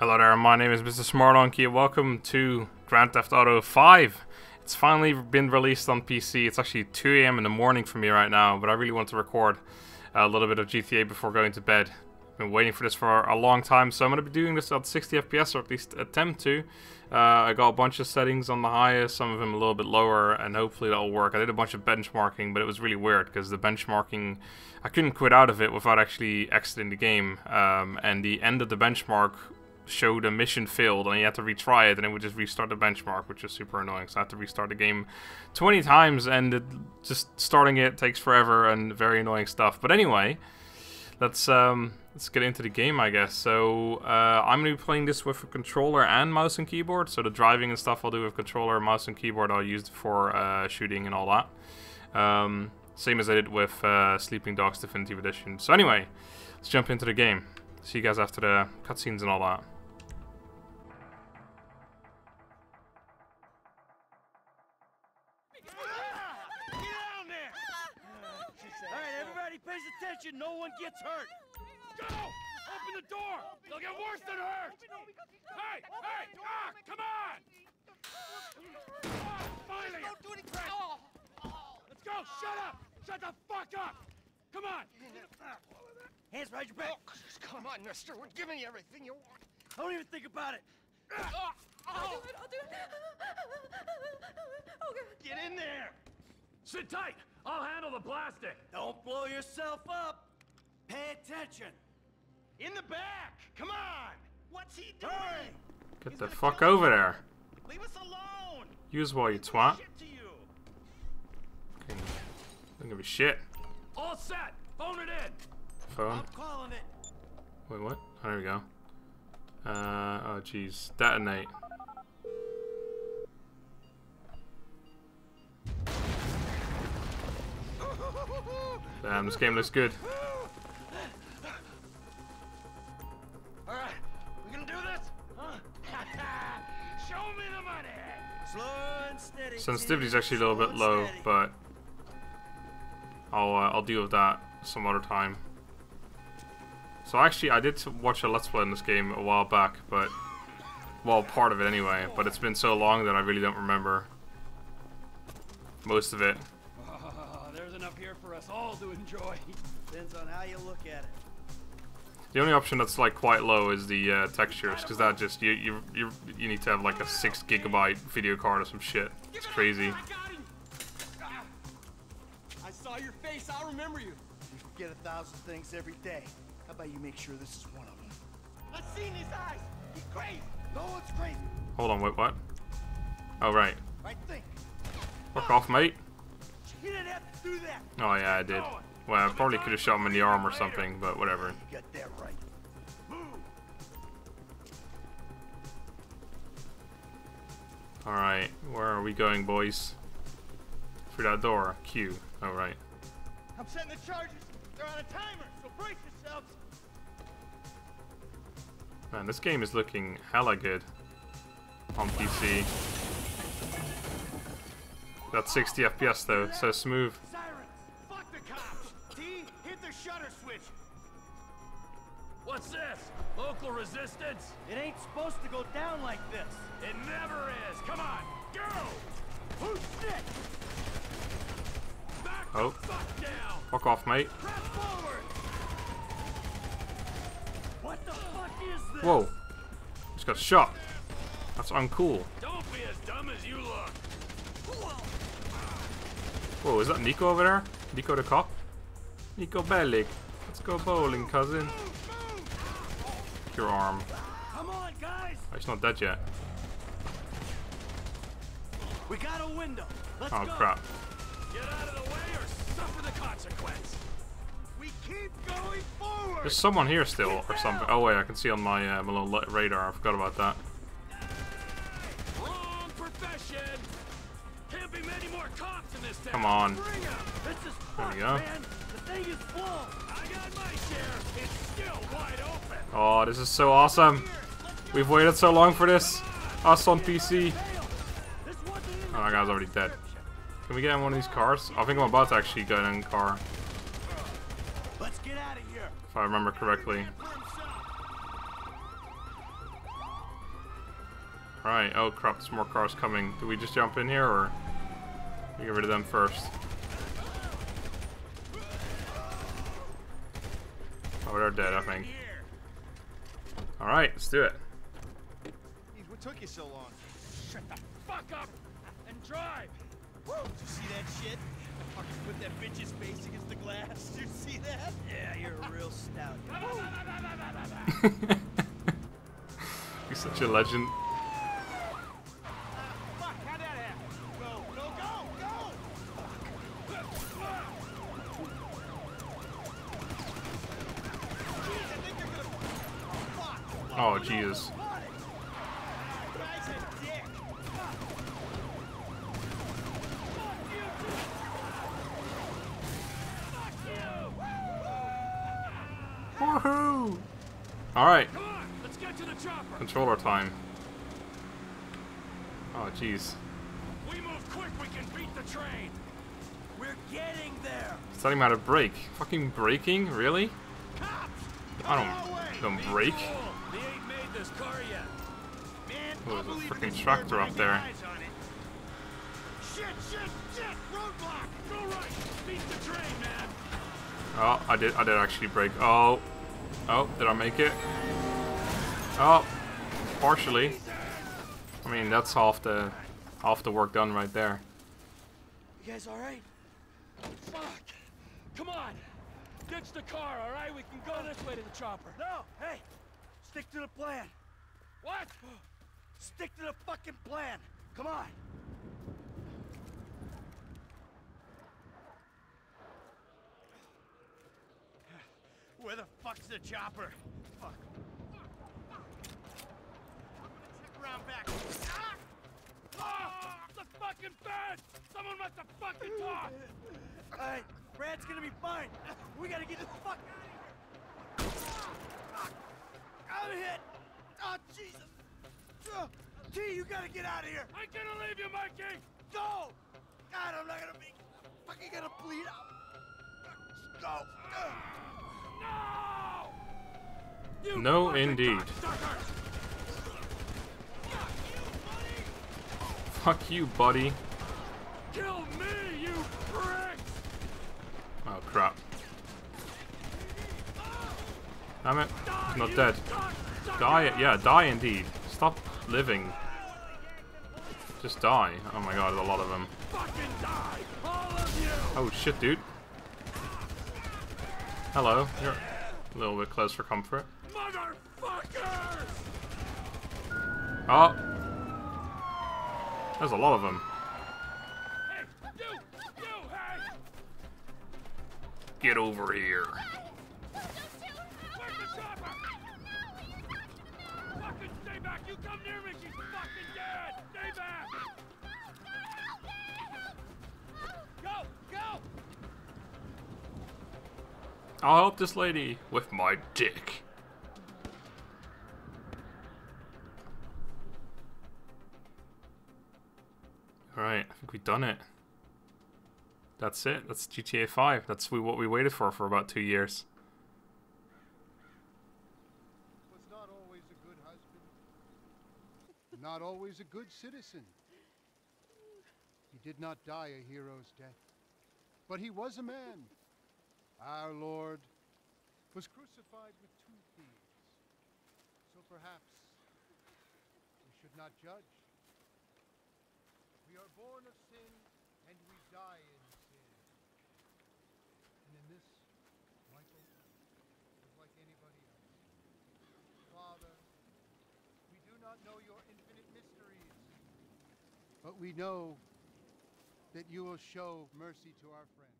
Hello there, my name is Mr. Smartdonkey. Welcome to Grand Theft Auto 5. It's finally been released on PC. It's actually 2 a.m. in the morning for me right now, but I really want to record a little bit of GTA before going to bed. I've been waiting for this for a long time, so I'm going to be doing this at 60 FPS, or at least attempt to. Uh, I got a bunch of settings on the highest, some of them a little bit lower, and hopefully that'll work. I did a bunch of benchmarking, but it was really weird because the benchmarking, I couldn't quit out of it without actually exiting the game. Um, and the end of the benchmark showed a mission failed, and you had to retry it, and it would just restart the benchmark, which is super annoying. So I had to restart the game 20 times, and it, just starting it takes forever and very annoying stuff. But anyway, let's um, let's get into the game, I guess. So uh, I'm gonna be playing this with a controller and mouse and keyboard. So the driving and stuff I'll do with controller, mouse and keyboard. I'll use for uh, shooting and all that. Um, same as I did with uh, Sleeping Dogs Definitive Edition. So anyway, let's jump into the game. See you guys after the cutscenes and all that. Pays no one gets hurt. Go! Open the door! They'll get worse than hurt! Hey! Hey! Ah! Come on! Oh, finally! Don't do anything! Let's go! Shut up! Shut the fuck up! Come on! Hands behind your back! Oh, come on, mister. We're giving you everything you want. Don't even think about it! Ah, ah, oh, I'll do it, I'll do it. Okay. Get in there! Sit tight! I'll handle the plastic! Don't blow yourself up! Pay attention! In the back! Come on! What's he doing? Hurry! Get He's the fuck kill us. over there. Leave us alone! Use while you He did twat. shit to you. Okay. Don't give a shit. All set! Phone it in! Phone. I'm calling it! Wait, what? Oh, there we go. Uh, oh jeez. Detonate. Damn, this game looks good. Alright, we gonna do this? Huh? Show me the money! Slow and steady. Sensitivity's actually a little bit low, but I'll uh, I'll deal with that some other time. So actually, I did watch a Let's Play in this game a while back, but well, part of it anyway. But it's been so long that I really don't remember most of it. There's enough here for us all to enjoy. Depends on how you look at it. The only option that's like quite low is the uh, textures, because that just you you you you need to have like a six gigabyte video card or some shit. It's crazy. I got him! I saw your face, I'll remember you. You forget a thousand things every day. How about you make sure this is one of them? I've seen his eyes! He's crazy! No one's crazy. Hold on, wait, what? Oh right. Right think. Fuck off, mate. You didn't have to do that. Oh yeah, I did. Well, I probably could have shot him in the arm or something, but whatever. You got that right. Alright, where are we going, boys? Through that door. Q. Oh, Alright. I'm setting the charges! They're on a timer, so brace yourselves! Man, this game is looking hella good on PC. That's 60 FPS though, so smooth. Sirens! Fuck the cops! T, hit the shutter switch! What's this? Local resistance? It ain't supposed to go down like this. It never is. Come on, go! Oh shit! Back Oh. fuck down! Fuck off, mate. Press forward! What the fuck is this? Whoa. Just got shot. That's uncool. Don't be as dumb as you look. Whoa, is that Niko over there? Niko the cop? Niko Bellic. Let's go bowling, cousin. Your arm. Come on, guys! Oh, he's not dead yet. We got a window. Let's Oh go. crap. Get out of the way or suffer the consequence. We keep going forward! There's someone here still, or something. Oh wait, I can see on my, uh, my little radar. I forgot about that. Come on. There we go. my. Oh, this is so awesome. We've waited so long for this. Us on PC. Oh, that guy's already dead. Can we get in one of these cars? I think I'm about to actually get in a car, if I remember correctly. Alright, oh crap, there's more cars coming. Do we just jump in here or we get rid of them first? Oh, they're dead, I think. Alright, let's do it. Jeez, what took you so long? Shut the fuck up and drive! Woo! Did you see that shit? I fucking put that bitch's face against the glass. Did you see that? Yeah, you're a real stout. You're such a legend. Oh, Jesus. Got it! Guy's a dick! Woohoo! Alright, Come on, let's get to the chopper. controller time. Oh, jeez. We move quick, we can beat the train. We're getting there! It's telling me how to brake. Fucking braking? Really? I our don't, don't brake. Man, Oh, there's a believe freaking this tractor up there. get eyes on it. Shit, shit, shit! Roadblock! Go right. Beat the train, man. Oh, I did I did actually break. Oh. Oh, did I make it? Oh. Partially. I mean, that's half the half the work done right there. You guys alright? Fuck. Come on. Ditch the car, all right? We can go this way to the chopper. No! Hey! Stick to the plan! What? Stick to the fucking plan! Come on! Where the fuck's the chopper? Fuck. I'm gonna Check around back. Ah! Ah, the fucking fence! Someone must have fucking talked! Alright, Brad's gonna be fine. We gotta get the fuck out of here. Fuck. I'm hit. Oh, Jesus. T, you gotta get out of here. I'm gonna leave you, Mikey! Go! God, I'm not gonna be fucking gonna bleed out. Go! No! You No, fucking indeed. cocksucker! Fuck you, buddy. Kill me, you prick! Oh crap. Damn it. He's not you dead. cocksucker! Die yeah, die indeed. Stop living. Just die. Oh my god, a lot of them. Oh shit, dude. Hello. You're a little bit close for comfort. Oh. There's a lot of them. Get over here. I'll help this lady with my dick. Alright, I think we've done it. That's it. That's GTA 5. That's what we waited for for about two years. was not always a good husband, not always a good citizen. He did not die a hero's death, but he was a man. Our Lord was crucified with two thieves. So perhaps we should not judge. We are born of sin and we die in sin. And in this, Michael is like anybody else. Father, we do not know your infinite mysteries, but we know that you will show mercy to our friend.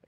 I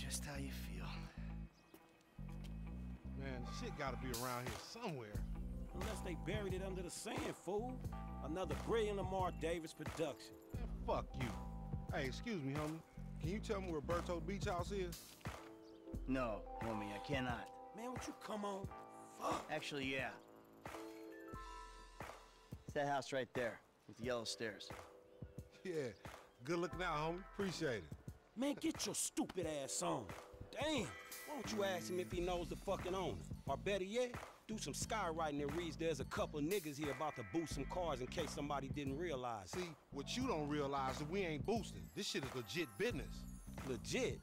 Just how you feel. Man, shit gotta be around here somewhere. Unless they buried it under the sand, fool. Another brilliant Lamar Davis production. Man, fuck you. Hey, excuse me, homie. Can you tell me where Berto Beach House is? No, homie, I cannot. Man, would you come on? Fuck. Actually, yeah. It's that house right there with the yellow stairs. Yeah. Good looking out, homie. Appreciate it. Man, get your stupid ass on. Damn. Why don't you ask him if he knows the fucking owner? Or better yet, do some skywriting that reads there's a couple niggas here about to boost some cars in case somebody didn't realize. See, what you don't realize is we ain't boosting. This shit is legit business. Legit.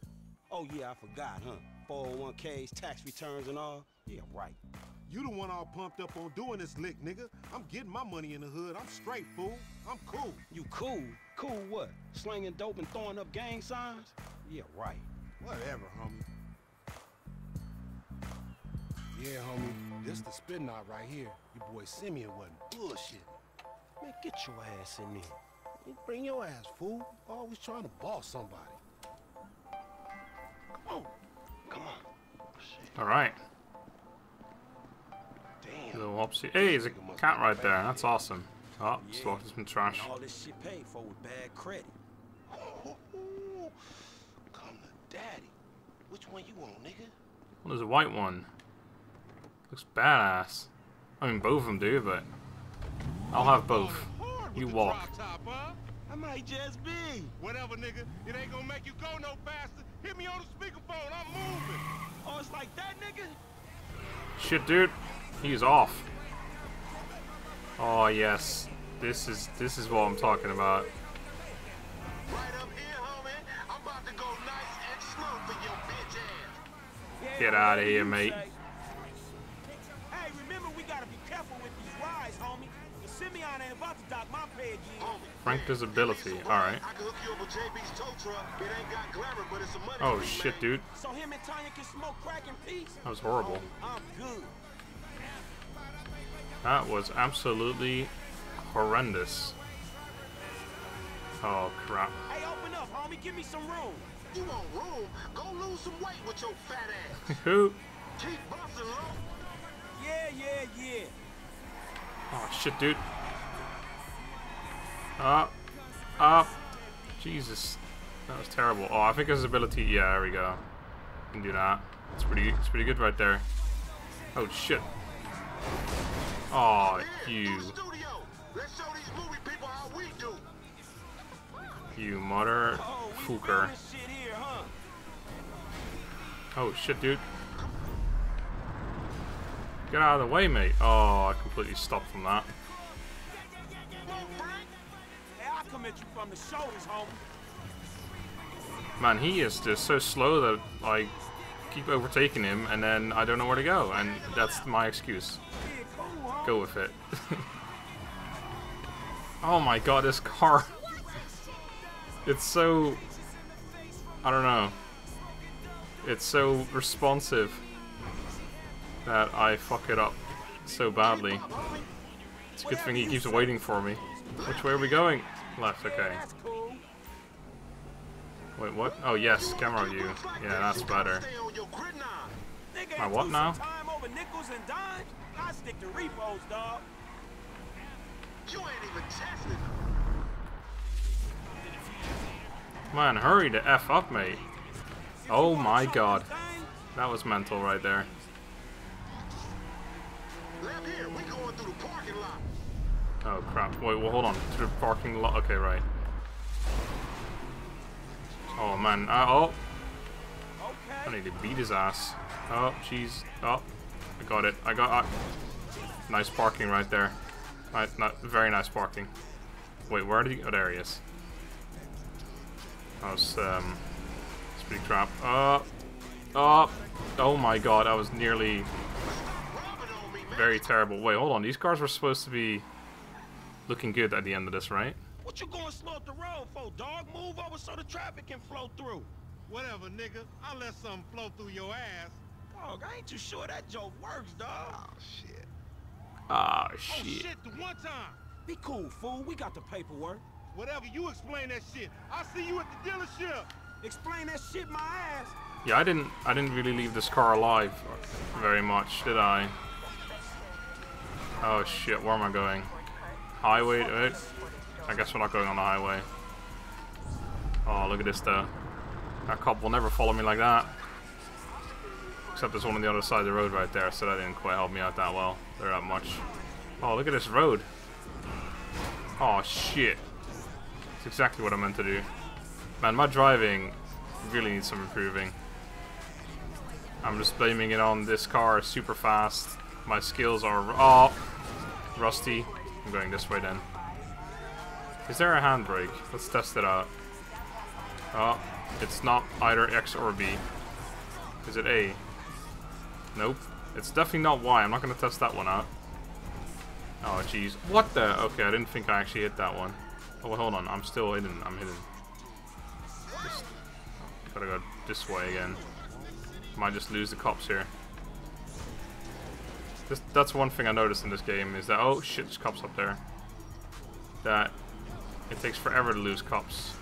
Oh yeah, I forgot, huh? 401ks, tax returns and all. Yeah, right. You the one all pumped up on doing this lick, nigga. I'm getting my money in the hood. I'm straight, fool. I'm cool. You cool? Cool what? Slinging dope and throwing up gang signs? Yeah, right. Whatever, homie. Yeah, homie. This the spin knot right here. Your boy Simeon wasn't bullshit. Man, get your ass in there. Bring your ass, fool. Always trying to boss somebody. Come on. Come on. Oh, all right. Damn. Little whoopsie. Hey, there's a cat right there. That's awesome. Oh, just walked in some trash. And all this shit paid for with bad credit. Come to daddy. Which one you want, nigga? Well, there's a white one. Looks badass. I mean, both of them do, but I'll have both. You walk. I might just be. Whatever, nigga. It ain't gonna make you go no faster. Hit me on the speakerphone. I'm moving. Oh, it's like that, nigga? Shit, dude. He's off. Oh yes. This is this is what I'm talking about. Right up here, homie. I'm about to go nice and slow for your bitch ass. Get out of here, mate. say. Hey, remember we gotta be careful with these rides, homie. The Simeon ain't about to dock my pay again. Frank Visibility. Alright. I can hook you up with JB's tow truck. It ain't got glamour, but it's a money. Oh shit, dude. So him and Tonya can smoke crack in peace? That was horrible. Oh, I'm good. That was absolutely horrendous. Oh crap. Hey, open up, homie. Give me some room. You want room? Go lose some weight with your fat ass. Who? Keep busting, low. Yeah, yeah, yeah. Oh shit, dude. Up, up. Jesus, that was terrible. Oh, I think his ability. Yeah, there we go. Can do that. It's pretty. It's pretty good right there. Oh shit. Oh, you. Let's show these movie people how we do. you mother Oh, shit? Oh shit, dude. Get out of the way, mate. Oh, I completely stopped from that. Hey, I'll come at you from the shoulders, homie. Man, he is just so slow that I keep overtaking him, and then I don't know where to go, and that's my excuse. Go with it. oh my god, this car. It's so. I don't know. It's so responsive that I fuck it up so badly. It's a good thing he keeps waiting for me. Which way are we going? Left, okay. Wait, what? Oh, yes, camera view. Yeah, that's better. My what now? Some Time over nickels and dimes. I stick to repos, dog. You ain't even tested. Man, hurry to F up, mate. Oh my god. That was mental right there. Left here, we going through the parking lot. Oh crap. Wait, well, hold on. To the parking lot. Okay, right. Oh man. Uh, oh, I need to beat his ass. Oh, jeez. Oh, I got it. I got. Uh, nice parking right there. Right, not very nice parking. Wait, where did he? Oh, there he is. That was um, it's pretty crap. Oh, oh, my god! That was nearly very terrible. Wait, hold on. These cars were supposed to be looking good at the end of this, right? What you going slow up the road for, dog? Move over so the traffic can flow through. Whatever, nigga. I'll let something flow through your ass. Dog, I ain't too sure that joke works, dog. Oh, shit. Ah, Oh shit. shit, the one time. Be cool, fool. We got the paperwork. Whatever, you explain that shit. I'll see you at the dealership. Explain that shit my ass. Yeah, I didn't. I didn't really leave this car alive very much, did I? Oh shit, where am I going? Highway. Wait. I guess we're not going on the highway. Oh, look at this though. That cop will never follow me like that. Except there's one on the other side of the road right there, so that didn't quite help me out that well. There that much. Oh, look at this road. Oh shit. It's exactly what I meant to do. Man, my driving really needs some improving. I'm just blaming it on this car, super fast. My skills are oh rusty. I'm going this way then. Is there a handbrake? Let's test it out. Oh, it's not either X or B. Is it A? Nope. It's definitely not Y. I'm not gonna test that one out. Oh jeez. What the? Okay, I didn't think I actually hit that one. Oh, well, hold on. I'm still hidden. I'm hidden. Just gotta go this way again. Might just lose the cops here. This, that's one thing I noticed in this game is that oh shit, there's cops up there. That it takes forever to lose cops.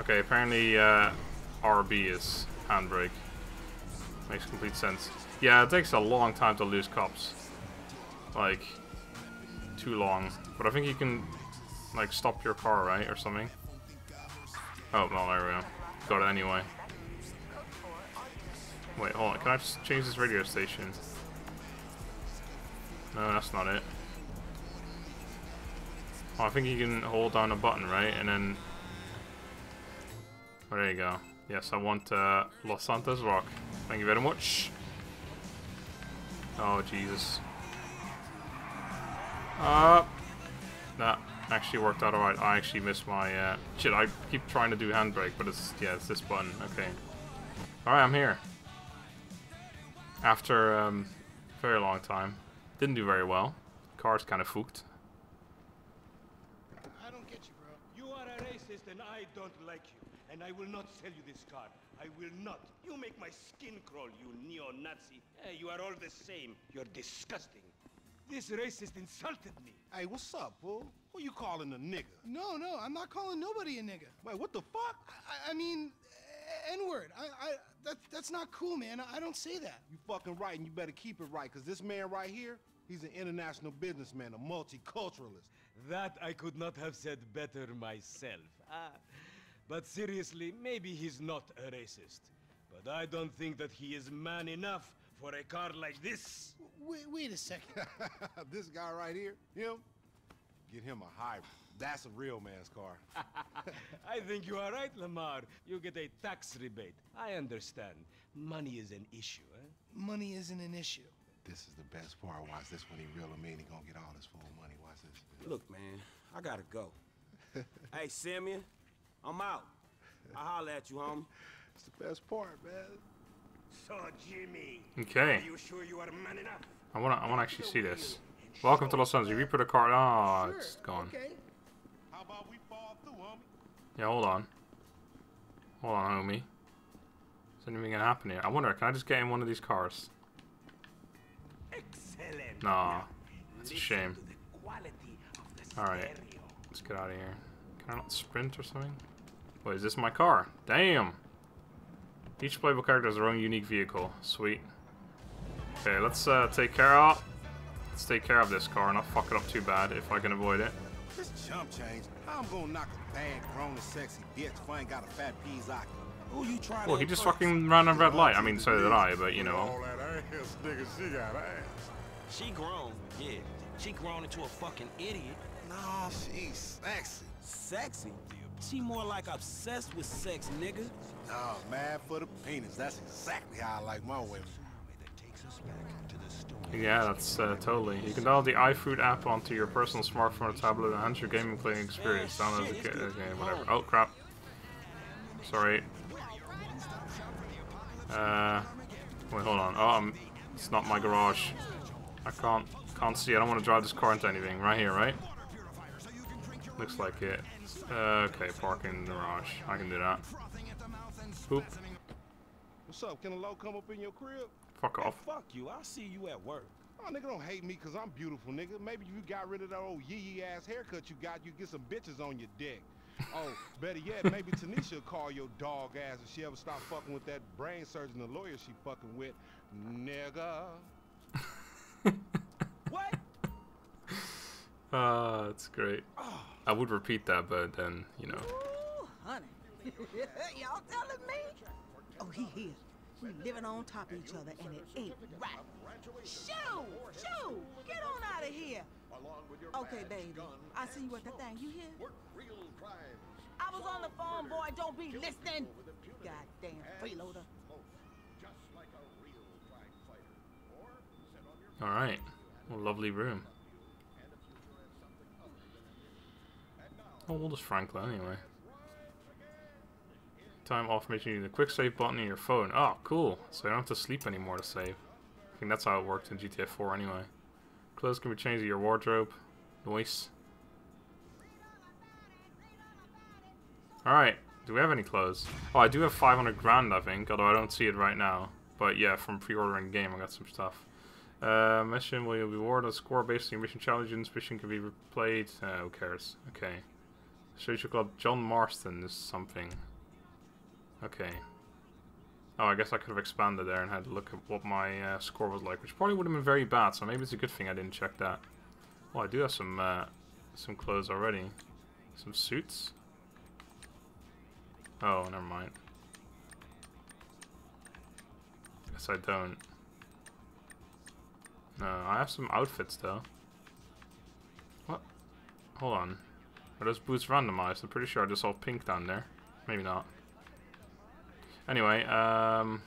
Okay, apparently uh, RB is handbrake. Makes complete sense. Yeah, it takes a long time to lose cops. Like too long. But I think you can like stop your car, right, or something. Oh, well, there we go. Got it anyway. Wait, hold on. Can I just change this radio station? No, that's not it. Oh, I think you can hold down a button, right? And then... Oh, there you go. Yes, I want uh, Los Santos Rock. Thank you very much. Oh, Jesus. Uh, that actually worked out alright. I actually missed my, uh, shit, I keep trying to do handbrake, but it's, yeah, it's this button. Okay. Alright, I'm here. After, um, a very long time. Didn't do very well. Car's kind of fooked. I don't get you, bro. You are a racist and I don't like you. And I will not sell you this car. I will not. You make my skin crawl, you neo-Nazi. Eh, you are all the same. You're disgusting. This racist insulted me. Hey, what's up, fool? Who you calling a nigga? No, no, I'm not calling nobody a nigga. Wait, what the fuck? I, I mean, N word. I, I, that, that's not cool, man. I, I don't say that. You fucking right, and you better keep it right, because this man right here, he's an international businessman, a multiculturalist. That I could not have said better myself. Ah, but seriously, maybe he's not a racist. But I don't think that he is man enough for a car like this. Wait, wait a second. this guy right here, him, get him a hybrid. That's a real man's car. I think you are right, Lamar. You get a tax rebate. I understand. Money is an issue, eh? Money isn't an issue. This is the best part. Watch this when he real him in. He gonna get all his full money. Watch this. Look, man, I gotta go. hey, Simeon, I'm out. I'll holler at you, homie. It's the best part, man. So, Jimmy, Okay. are you sure you are man enough? I wanna I wanna actually see this. Welcome to Los Angeles. You put a card. Oh, it's gone. Okay. How about we fall through, homie? Yeah, hold on. Hold on, homie. Is anything gonna happen here? I wonder, can I just get in one of these cars? Excellent. Nah, that's a shame. to the quality of the Alright. Let's get out of here. Can I not sprint or something? Wait, is this my car? Damn! Each playable character has their own unique vehicle. Sweet. Okay, let's uh, take care of... Let's take care of this car, and not fuck it up too bad if I can avoid it. This chump change. I'm gonna knock a bad, grown and sexy bitch if I ain't got a fat Pegassi? Who you trying Well, to he just impress? fucking ran a red light. I mean, so did I, but you know. All that ass, nigga, she got ass. She grown, yeah. She grown into a fucking idiot. No, she's sexy. Sexy? She more like obsessed with sex, nigga. No, mad for the penis. That's exactly how I like my women. Yeah, that's uh, totally. You can download the iFruit app onto your personal smartphone or tablet and enhance your gaming playing experience. Download the okay, whatever. Oh crap. Sorry. Uh, wait, hold on. Oh, um, it's not my garage. I can't can't see. I don't want to drive this car into anything. Right here, right? Looks like it. Uh, okay, parking the garage. I can do that. Boop. What's up? Can a low come up in your crib? Fuck off. Fuck you, I'll see you at work. Oh, nigga, don't hate me because I'm beautiful, nigga. Maybe if you got rid of that old yee ass haircut you got, you get some bitches on your dick. Oh, better yet, maybe Tanisha will call your dog ass if she ever stop fucking with that brain surgeon, the lawyer she fucking with. Nigga. What? Ah, that's great. I would repeat that, but then, you know. Ooh, honey. Y'all telling me? Oh, he here. We living on top of each other, and it ain't right. Shoo! Shoo! Get on out of here. Okay, baby. I see you at the thing. You hear? I was on the phone, boy. Don't be listening. Goddamn freeloader. Alright. Well, lovely room. How old is Franklin anyway? Time off making the quick save button in your phone. Oh, cool. So you don't have to sleep anymore to save. I think that's how it worked in GTA 4 anyway. Clothes can be changed to your wardrobe. Nice. Alright. Do we have any clothes? Oh, I do have 500 grand, I think, although I don't see it right now. But yeah, from pre-ordering the game, I got some stuff. Uh, mission will you reward a score based on your mission challenges. Mission can be replayed. Uh, who cares? Okay. Social Club John Marston is something. Okay. Oh, I guess I could have expanded there and had a look at what my uh, score was like, which probably would have been very bad. So maybe it's a good thing I didn't check that. Oh, I do have some uh, some clothes already. Some suits. Oh, never mind. Guess I don't. No, I have some outfits though. What? Hold on. Are those boots randomized? I'm pretty sure I just saw pink down there. Maybe not. Anyway, um...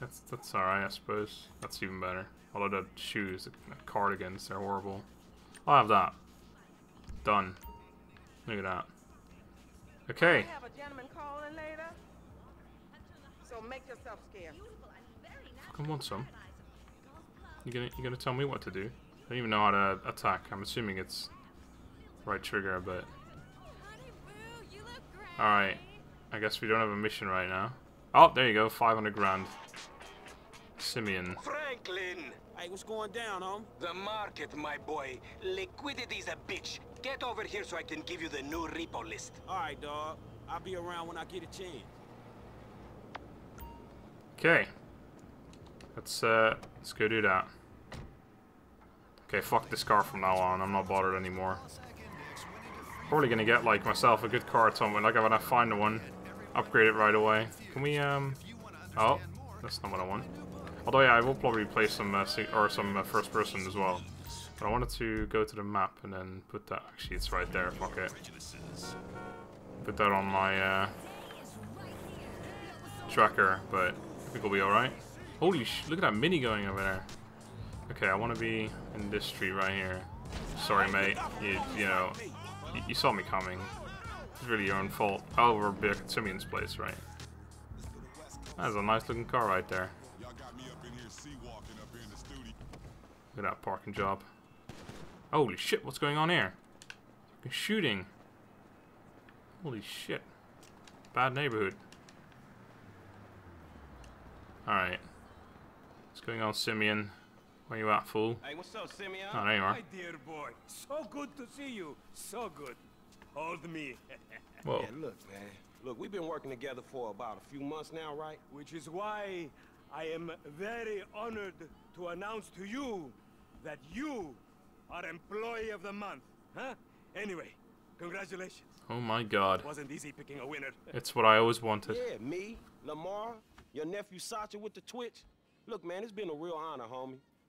That's, that's alright, I suppose. That's even better. Although the shoes, the cardigans, they're horrible. I'll have that. Done. Look at that. Okay. have a gentleman calling later. So make yourself scarce. Fucking want some. You gonna you gonna tell me what to do? I don't even know how to attack. I'm assuming it's right trigger, but all right. I guess we don't have a mission right now. Oh, there you go. 500 grand. Simeon. Franklin! Hey, what's going down, home? The market, my boy. Liquidity's a bitch. get over here so I can give you the new repo list. All right, dog. I'll be around when I get a chance. Okay. Let's uh let's go do that. Okay, fuck this car from now on. I'm not bothered anymore. Probably gonna get like myself a good car at some point. Like when I find the one, upgrade it right away. Can we um? Oh, that's not what I want. Although yeah, I will probably play some uh, or some uh, first person as well. But I wanted to go to the map and then put that. Actually, it's right there. Fuck it. Put that on my uh, tracker, but I think we'll be alright. Holy sh! Look at that mini going over there. Okay, I want to be in this tree right here. Sorry, mate. You, you know, you, you saw me coming. It's really your own fault. Oh, we're back at Simeon's place, right? That's a nice looking car right there. Look at that parking job. Holy shit, what's going on here? Fucking shooting. Holy shit. Bad neighborhood. Alright. What's going on, Simeon? Where you at, fool? Hey, what's up, Simeon? Oh, there you are. My dear boy, so good to see you. So good. Hold me. Whoa. Yeah, look, man. Look, we've been working together for about a few months now, right? Which is why I am very honored to announce to you that you are Employee of the Month. Huh? Anyway, congratulations. Oh my god. Wasn't easy picking a winner. It's what I always wanted. Yeah, me, Lamar, your nephew Sacha with the Twitch. Look, man, it's been a real honor, homie.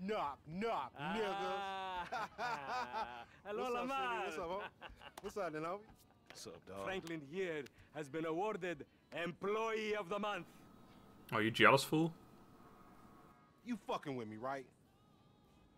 Knock, knock, nigga. Ah. Hello, What's up, Lamar. Sidney? What's up, homie? What's up, then, homie? What's up, dog? Franklin here has been awarded Employee of the Month. Are you jealous, fool? You fucking with me, right?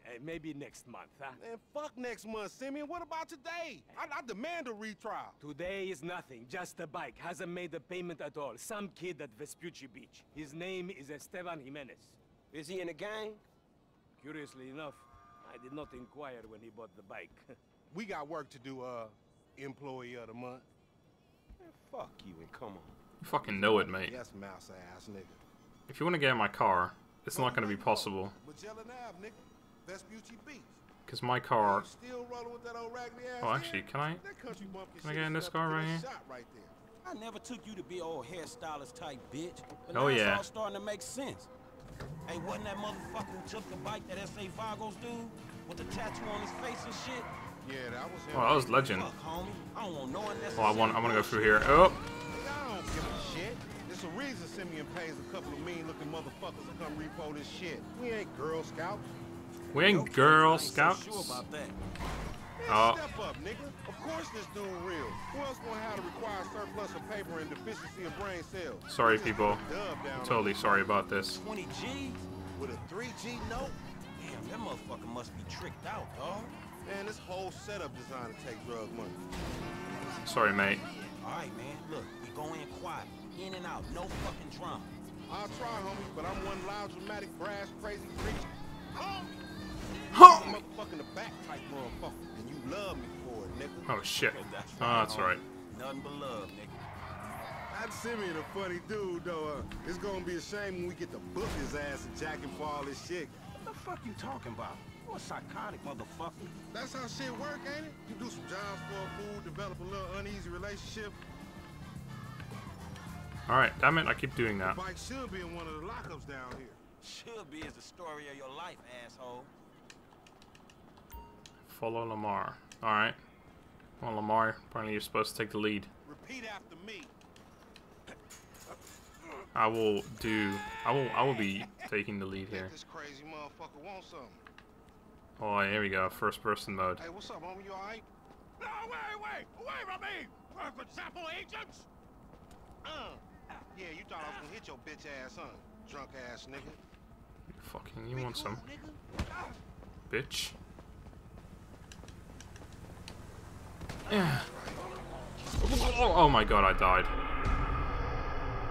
Maybe next month, huh? Man, fuck next month, Simeon. What about today? I, I demand a retrial. Today is nothing, just a bike. Hasn't made a payment at all. Some kid at Vespucci Beach. His name is Esteban Jimenez. Is he in a gang? Curiously enough, I did not inquire when he bought the bike. We got work to do, uh, employee of the month. Man, fuck you and come on. You fucking know it, mate. Yes, mouse ass nigga. If you want to get in my car, it's not going to be possible. Magellan Ave, nigga. Vespucci Beach. Because my car... Still rolling with that old raggedy ass Oh, hair? actually, can I... That country bumpkin Can I shit get in is this up car to right the here? shot right there. I never took you to be old hairstylist type bitch. But Oh, now yeah. it's all starting to make sense. Hey, wasn't that motherfucker who took the bike that S.A. Vagos dude? With the tattoo on his face and shit? Yeah, that was him. Oh, that was legend. Fuck, homie. I don't want no unnecessary... Oh, I want, I want to go through here. Oh! Nigga, I don't give a shit. There's a reason Simeon pays a couple of mean-looking motherfuckers to come repo this shit. We ain't Girl Scouts. We ain't Girl I so Scouts. sure about that. Man, Oh. step up, nigga. Of course this dude real. Who else gonna have to require surplus of paper and deficiency of brain cells? Sorry, people. Dub down Totally sorry about this. 20 G's? with a 3G note? Damn, that motherfucker must be tricked out, dog. Man, this whole setup designed to take drug money. Sorry, mate. All right, man. Look, we go in quiet. In and out. No fucking drama. I'll try, homie, but I'm one loud, dramatic, brass, crazy freak. I'm motherfucking the back type motherfucker, and you love me for it, nigga. Oh, shit. That's Oh, that's homie. alright. Nothing but love, nigga. That Simeon a funny dude, though. Uh, it's gonna be a shame when we get to book his ass and jack him for all this shit. What the fuck you talking about? You a psychotic motherfucker. That's how shit work, ain't it? You do some jobs for a fool, develop a little uneasy relationship. Alright, damn it, I keep doing that. Bike should be in one of the lockups down here. Should be is the story of your life, asshole. Follow Lamar. Alright. Well, Lamar, apparently you're supposed to take the lead. Repeat after me. I will do. I will. I will be taking the lead here. This crazy motherfucker wants something. Oh, here we go. First person mode. Hey, what's up, homie? You alright? No, wait, wait, away from me! Perfect sample agents! Uh. Yeah, you thought I was gonna hit your bitch ass, huh? Drunk ass nigga. Fucking, you want some, bitch? Yeah. Oh, oh my god, I died.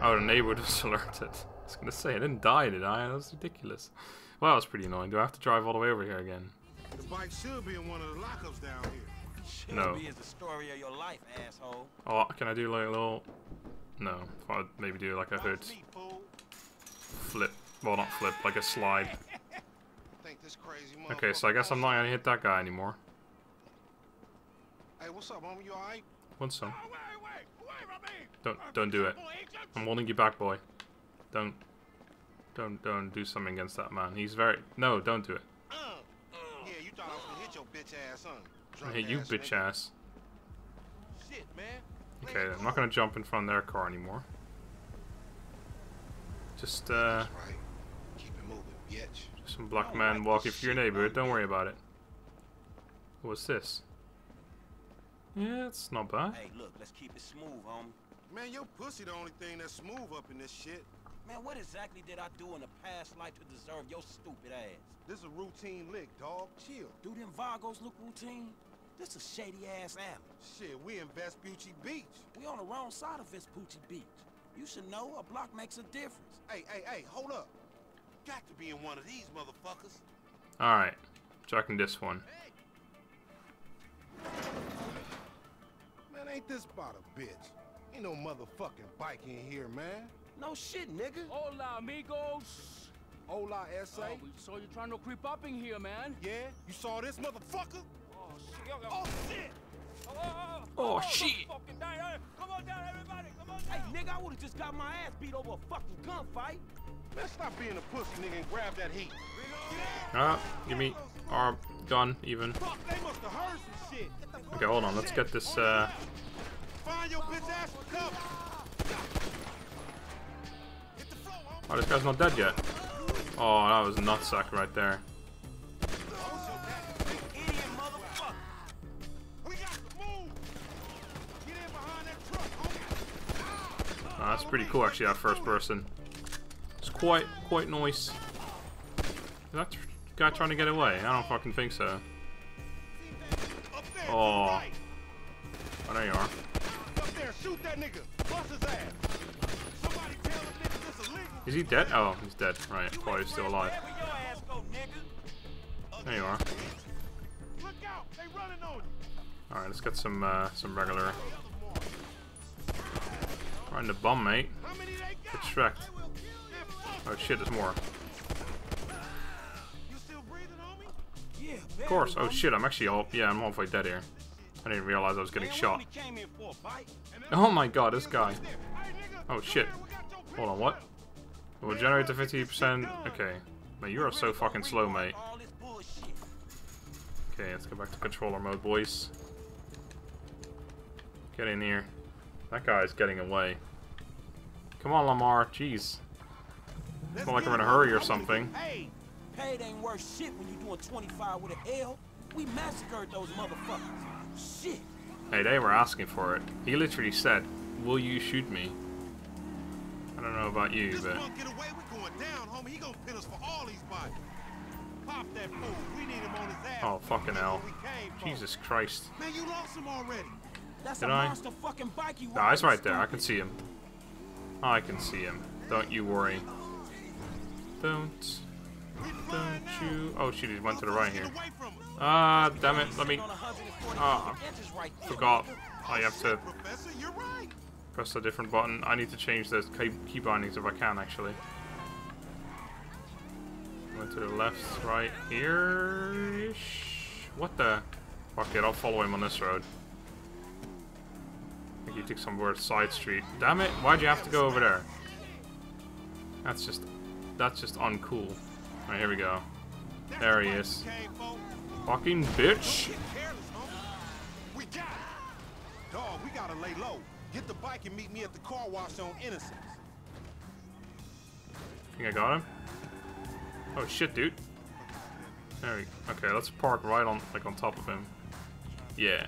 Oh, the neighbor just alerted. I was gonna say, I didn't die, did I? That was ridiculous. Well, that was pretty annoying. Do I have to drive all the way over here again? The bike should be in one of the lockups down here. Should No. be is the story of your life, asshole. Oh, can I do like a little... No. I'd maybe do like a hood flip. Well, not flip, like a slide. Think this crazy Okay, so I guess I'm not gonna hit that guy anymore. What's up, homie? You alright? Want some? Don't don't do it. I'm holding you back, boy. Don't don't don't do something against that man. He's very no. Don't do it. Yeah, you thought I was gonna hit your bitch ass, huh? I hate you, bitch ass. Shit, man. Okay, I'm not gonna jump in front of their car anymore. Just uh, Keep it moving, bitch. just some black man walking through your neighborhood. Don't worry about it. What's this? Yeah, it's not bad. Hey, look, let's keep it smooth, homie. Man, your pussy the only thing that's smooth up in this shit. Man, what exactly did I do in a past life to deserve your stupid ass? This is a routine lick, dog. Chill. Do them Vagos look routine? This a shady ass alley. Shit, we in Vespucci Beach. We on the wrong side of Vespucci Beach. You should know a block makes a difference. Hey, hey, hey, hold up. Got to be in one of these motherfuckers. All right, checking this one. Man, ain't this about a bitch? Ain't no motherfucking bike in here, man. No shit, nigga. Hola, amigos. Hola, S.A. Oh, we saw you trying to creep up in here, man. Yeah? You saw this motherfucker? Oh, shit. Oh, shit! Oh, oh, Oh, shit. Fucking down. Hey, Come on down, everybody. Come on down! Hey, nigga, I would've just got my ass beat over a fucking gunfight. Man, stop being a pussy, nigga, and grab that heat. Ah, give me our gun even. Okay, hold on. Let's get this. Uh, oh, this guy's not dead yet. Oh, that was a nutsack right there. Oh, that's pretty cool, actually. That first person. It's quite quite nice. Is that guy trying to get away? I don't fucking think so. Up there, to the Oh. Oh, there you are. Up there, shoot that nigga. Bust his ass. Somebody tell him nigga this illegal. Is he dead? Oh, he's dead. Right. Thought he was still alive. Wherever your ass go, nigga. There you are. Look out, they running on you. Alright, let's get some uh, some regular. In the bum, mate. How many they got? Get Shrek. Oh shit, there's more. Of course. Oh shit, I'm actually all. Yeah, I'm halfway dead here. I didn't realize I was getting shot. only came here for a bite. Oh my god, this guy. Oh shit. Hold on, what? It will generate the 50%. Okay. Man, you are so fucking slow, mate. All this bullshit. Okay, let's go back to controller mode, boys. Get in here. That guy's getting away. Come on, Lamar. Jeez. It's not like we're in a hurry or something. Hey, paid ain't worth shit when you doing 25 with an L. We massacred those motherfuckers. Shit. Hey, they were asking for it. He literally said, Will you shoot me? I don't know about you, This but. punk get away, we going down, homie. He gonna pin us for all these bodies. Pop that fool. We need him on his ass. Oh, fucking That's hell. what we came for. Jesus Christ. Man, you lost him already. That's Did a I? monster fucking bike you Nah, he's riding, right there. I can see him. I can see him. Don't you worry. Don't. Don't you. Oh, shit, he went to the right here. Ah, damn it. Let me. Ah, forgot. I have to Professor, you're right. press a different button. I need to change the key, key bindings if I can, actually. Went to the left, right here. What the? Fuck it, I'll follow him on this road. I think he took somewhere side street. Damn it! Why'd you have to go over there? That's just, that's just uncool. Alright, here we go. There he is. Fucking bitch! Get careless, homie. We got it. Dog, we gotta lay low. Get the bike and meet me at the car wash on Innocence. think I got him. Oh shit, dude. There we Okay, let's park right on, like, on top of him. Yeah.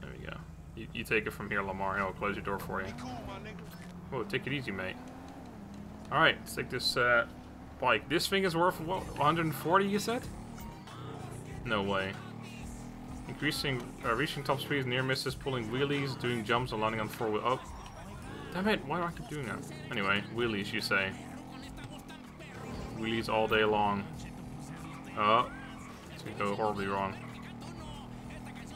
There we go. You, you take it from here, Lamar, and I'll close your door for you. Whoa, take it easy, mate. Alright, let's take this, uh, bike. This thing is worth, what, 140, you said? No way. Increasing, uh, reaching top speeds, near misses, pulling wheelies, doing jumps, and landing on four wheel. Oh, damn it! Why do I keep doing that? Anyway, wheelies, you say? Wheelies all day long. Oh, it's gonna go horribly wrong.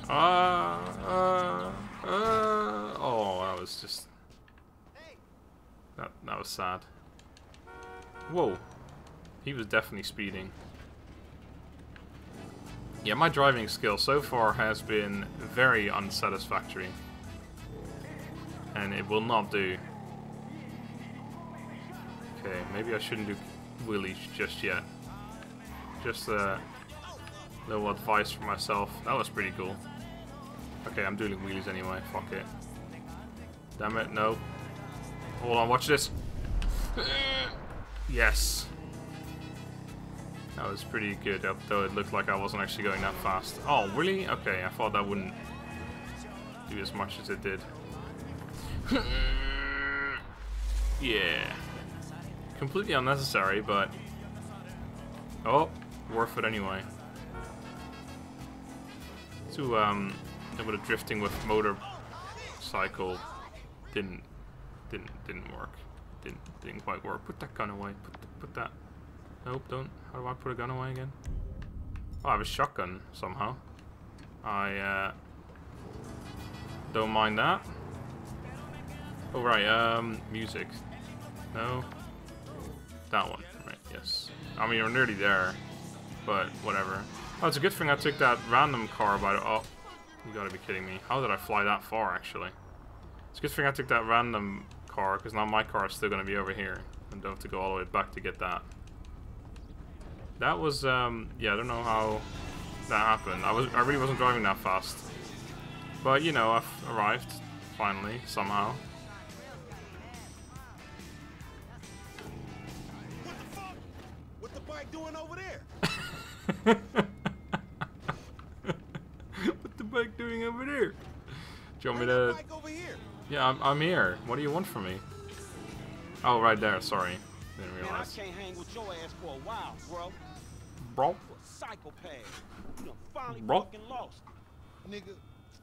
Ah, uh, uh, uh, oh, that was just that that was sad. Whoa, he was definitely speeding. Yeah, my driving skill so far has been very unsatisfactory. And it will not do. Okay, maybe I shouldn't do wheelies just yet. Just a little advice for myself. That was pretty cool. Okay, I'm doing wheelies anyway. Fuck it. Damn it, no. Hold on, watch this. Yes. That was pretty good, though it looked like I wasn't actually going that fast. Oh, really? Okay, I thought that wouldn't do as much as it did. yeah. Completely unnecessary, but... Oh, worth it anyway. To, um, a bit of drifting with motorcycle didn't, didn't, didn't work. Didn't, didn't quite work. Put that gun away. Put, put that... Nope, don't. How do I put a gun away again? Oh, I have a shotgun somehow. I, uh... Don't mind that. Oh, right, um... Music. No. That one. Right, yes. I mean, you're nearly there. But, whatever. Oh, it's a good thing I took that random car by the... Oh. You gotta be kidding me. How did I fly that far, actually? It's a good thing I took that random car, because now my car is still gonna be over here. And don't have to go all the way back to get that. That was, um, yeah, I don't know how that happened. I was, I really wasn't driving that fast. But, you know, I've arrived, finally, somehow. What the fuck? What the bike doing over there? what the bike doing over there? Do you want me to... bike over here. Yeah, I'm, I'm here. What do you want from me? Oh, right there, sorry. Didn't Man, I realize. can't hang with your ass for a while, bro. Bro? You a psychopath. You done finally Bro. fucking lost. Nigga,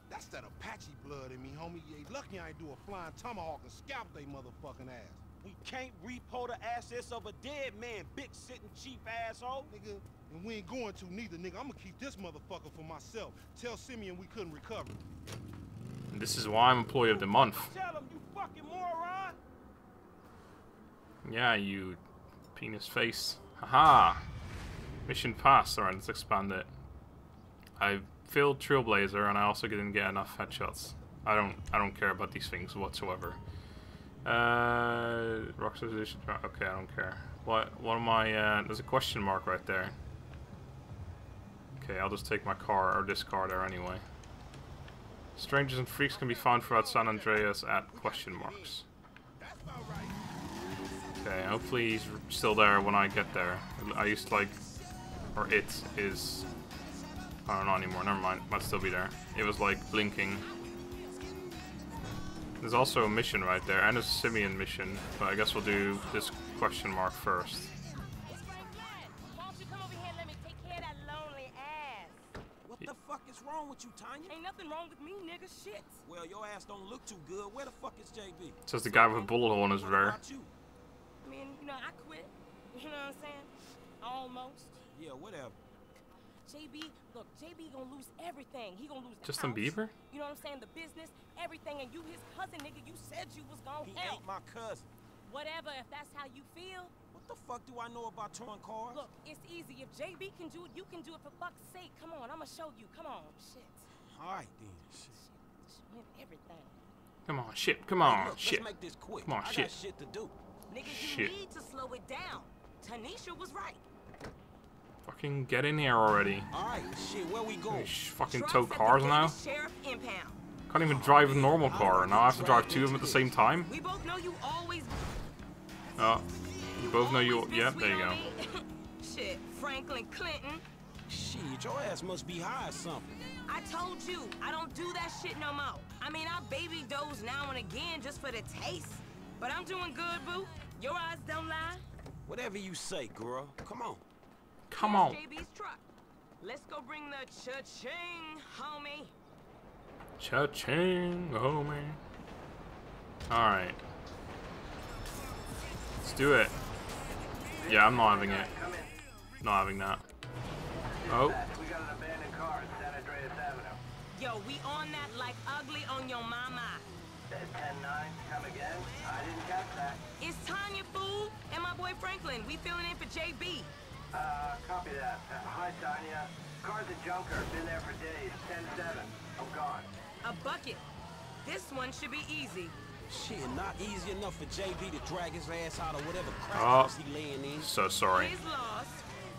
that's that Apache blood in me, homie. You ain't lucky I ain't do a flying tomahawk and scalp they motherfucking ass. We can't repo the assets of a dead man, big sitting chief asshole. Nigga, and we ain't going to neither, nigga. I'm gonna keep this motherfucker for myself. Tell Simeon we couldn't recover. And this is why I'm employee of the month. Tell him, you fucking moron. Yeah, you penis face. Haha. Mission passed. Alright, let's expand it. I failed Trailblazer and I also didn't get enough headshots. I don't I don't care about these things whatsoever. Uh Rockstar's okay, I don't care. What what am I uh there's a question mark right there. Okay, I'll just take my car or this car there anyway. Strangers and freaks can be found throughout San Andreas at question marks. Okay, hopefully he's still there when I get there. I used to like, or it is, I don't know anymore, never mind, might still be there. It was like blinking. There's also a mission right there, and a Simeon mission, but I guess we'll do this question mark first. What the fuck is wrong with you, Tonya? Ain't nothing wrong with me, nigga. Shit. Well, your ass don't look too good. Where the fuck is JB? Says the guy with a bullet hole in his rear. I mean, you know, I quit. You know what I'm saying? Almost. Yeah, whatever. JB, look, JB gonna lose everything. He gonna lose the Justin house, Bieber? You know what I'm saying? The business, everything, and you his cousin, nigga. You said you was gonna He help. ain't my cousin. Whatever, if that's how you feel. What the fuck do I know about towing cars? Look, it's easy. If JB can do it, you can do it for fuck's sake. Come on, I'ma show you. Come on, shit. All right then. Shit. Win everything. Come on, shit, come Hey, on, look, shit. Let's make this quick. Come on, I shit. got shit to do. Nigga, you Shit. need to slow it down. Tanisha was right. Fucking get in here already. All right, shit. Where we go? Sh- fucking tow cars now? biggest Sheriff impound. Can't even drive a normal car, now I have to drive two of them at the same time? We both know you always. Oh, You both know you. Yep, there you go. Shit, Franklin Clinton. Shit, your ass must be high or something. I told you, I don't do that shit no more. I mean, I baby doze now and again just for the taste. But I'm doing good, boo. Your eyes don't lie. Whatever you say, girl. Come on. Come on. JB's truck. Let's go bring the cha-ching, homie. Cha-ching, homie. Alright. Let's do it. Yeah, I'm not having it. Not having that. Oh. We got an abandoned car at San Andreas Avenue. Yo, we on that like ugly on your mama. 10-9, come again? I didn't catch that. It's Tonya, fool, and my boy Franklin. We filling in for JB. Uh, copy that. Uh, hi, Tonya. Car's a junker. Been there for days. 10-7. I'm gone. A bucket. This one should be easy. Shit, not easy enough for JB to drag his ass out of whatever crap Oh. he laying in. So sorry. His loss.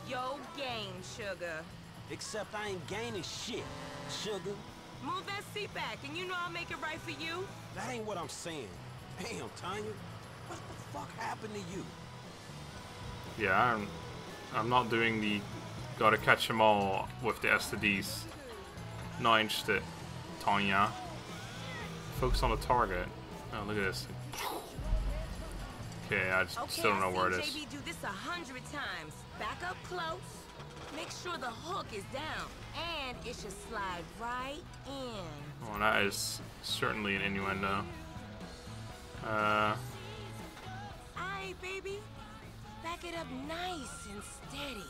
Yo game, sugar. Except I ain't gaining shit, sugar. Move that seat back, and you know I'll make it right for you. That ain't what I'm saying. Damn, Tonya. What the fuck happened to you? Yeah, I'm, I'm not doing the gotta catch them all with the STDs. Not interested. Tonya. Focus on the target. Oh, look at this. Okay, I just Okay, still don't know where it seen. JB do this a hundred times. Back up close. Make sure the hook is down, and it should slide right in. Well, that is certainly an innuendo. Uh, Aye, baby. Back it up nice and steady.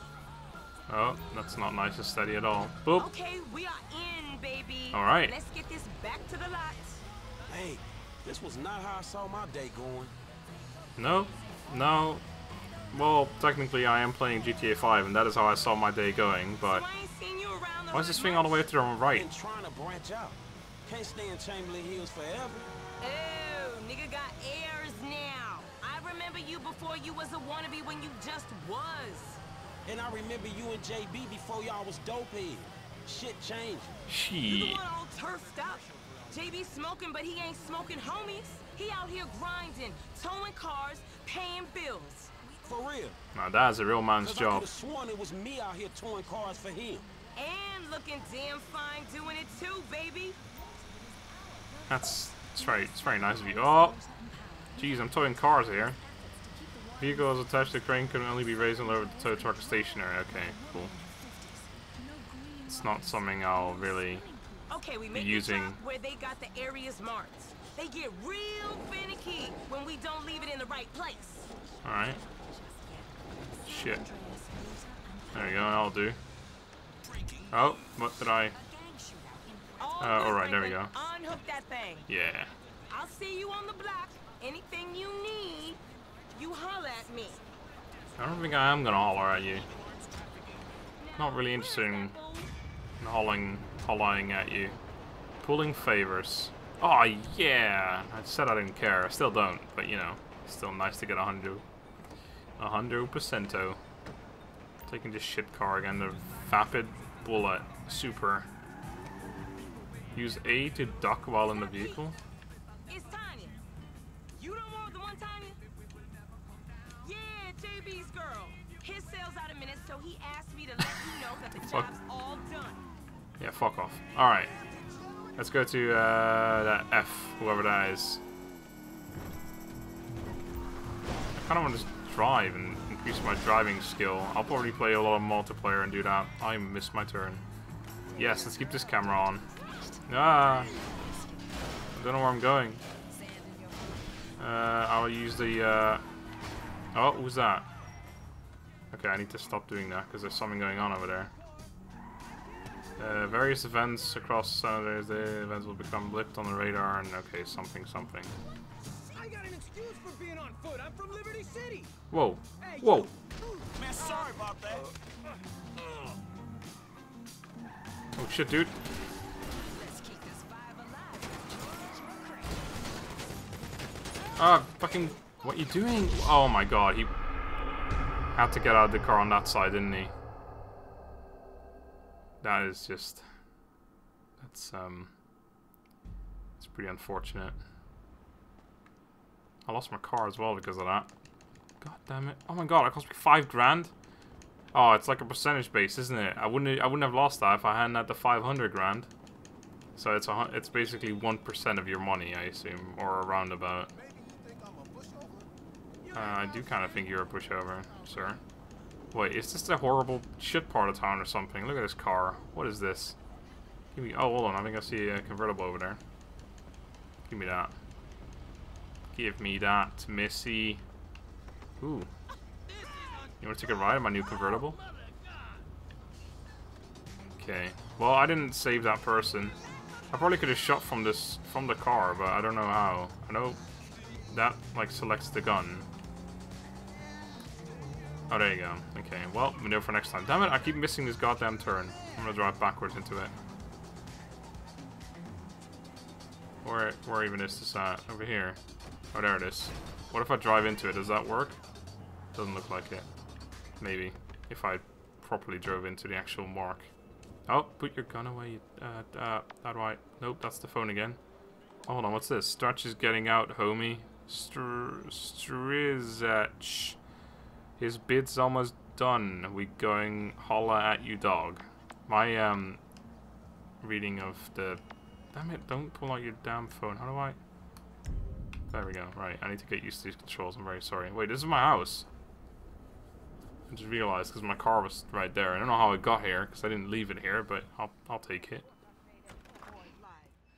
oh, that's not nice and steady at all. Boop. Okay, we are in, baby. All right. Let's get this back to the lot. Hey, this was not how I saw my day going. No, no. Well, technically, I am playing GTA 5, and that is how I saw my day going. But I ain't seen you why is this thing all the way to the right? Been trying to branch out. Can't stay in Chamberlain Hills forever. Oh, nigga got airs now. I remember you before you was a wannabe when you just was. And I remember you and JB before y'all was dope head. Shit changing. You the one all turfed up. JB smoking, but he ain't smoking homies. He out here grinding, towing cars, paying bills. For real. Now that's a real man's job. could've sworn it was me out here towing cars for him. And looking damn fine doing it too, baby. That's it's very it's very nice of you. Oh, jeez, I'm towing cars here. Vehicles attached to the crane can only be raised and lowered. The tow truck stationary. Okay, cool. It's not something I'll really Okay, we be using. where they got the areas marked. They get real finicky when we don't leave it in the right place. All right. Shit. There we go. I'll do. Oh, what did I? All Uh, all right, there we go. Unhook that thing. Yeah. I'll see you on the block. Anything you need, you holler at me. I don't think I am gonna holler at you. Not really interested in hollering, hollering at you. Pulling favors. Oh yeah! I said I didn't care. I still don't, but you know, still nice to get a hundred, a hundred percento. Taking this shit car again. The Vapid Bullet Super. Use A to duck while in the vehicle. Fuck. job's all done. Yeah, fuck off. Alright. Let's go to uh, that F, whoever that is. I kind of want to just drive and increase my driving skill. I'll probably play a lot of multiplayer and do that. I missed my turn. Yes, let's keep this camera on. Ah! I don't know where I'm going. Uh, I'll use the, uh... Oh, who's that? Okay, I need to stop doing that because there's something going on over there. Uh, various events across San Andreas, the events will become blipped on the radar and okay, something, something. I got an excuse for being on foot. I'm from Liberty City. Whoa, whoa, Man, sorry about that. oh shit, dude. Ah, fucking, what you doing? Oh my god, he had to get out of the car on that side, didn't he? That is just, that's, um, it's pretty unfortunate. I lost my car as well because of that. God damn it. Oh my god, it cost me five grand? Oh, it's like a percentage base, isn't it? I wouldn't I wouldn't have lost that if I hadn't had the 500 grand. So it's a, it's basically 1% of your money, I assume, or around about. Uh, I do kind of think you're a pushover, sir. Wait, is this the horrible shit part of town or something? Look at this car. What is this? Give me. Oh, hold on. I think I see a convertible over there. Give me that. Give me that, Missy. Ooh. You want to take a ride in my new convertible? Okay. Well, I didn't save that person. I probably could have shot from this from the car, but I don't know how. I know that like selects the gun. Oh, there you go. Okay. Well, we know for next time. Damn it! I keep missing this goddamn turn. I'm gonna drive backwards into it. Where where even is this at? Over here. Oh, there it is. What if I drive into it? Does that work? Doesn't look like it. Maybe. If I properly drove into the actual mark. Oh, put your gun away. Uh, uh, do I? Nope, that's the phone again. Oh, hold on, what's this? Stretch is getting out, homie. Str. His bid's almost done. We going holler at you, dog. My, um, reading of the... Damn it, don't pull out your damn phone. How do I... There we go. Right, I need to get used to these controls. I'm very sorry. Wait, this is my house. I just realized because my car was right there. I don't know how it got here because I didn't leave it here, but I'll I'll take it.